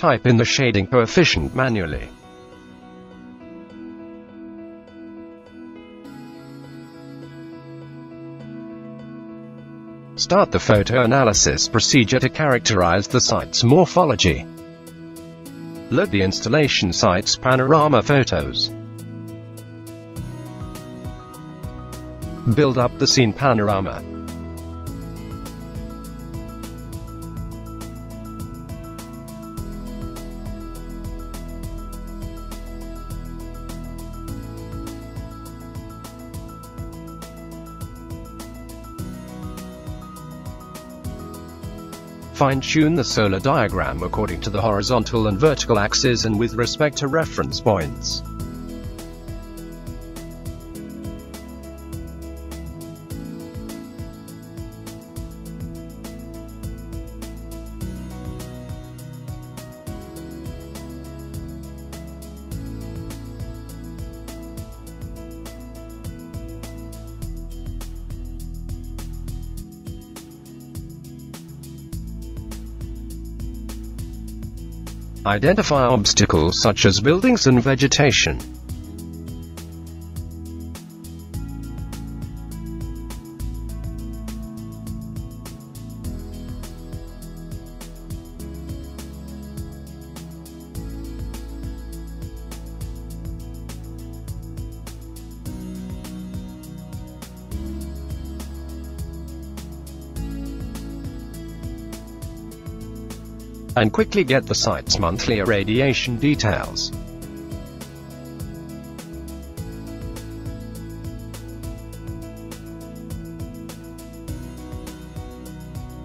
Type in the shading coefficient manually. Start the photo analysis procedure to characterize the site's morphology. Load the installation site's panorama photos. Build up the scene panorama. Fine-tune the solar diagram according to the horizontal and vertical axes and with respect to reference points. Identify obstacles such as buildings and vegetation. And quickly get the site's monthly irradiation details.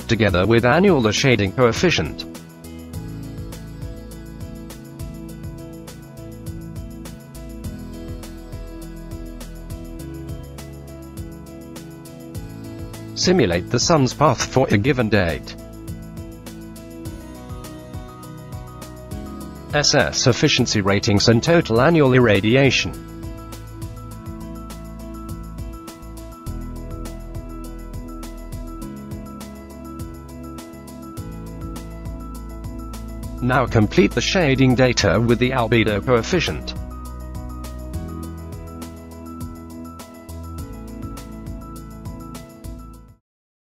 Together with annual shading coefficient. Simulate the sun's path for a given date. SS efficiency ratings and total annual irradiation. Now complete the shading data with the albedo coefficient.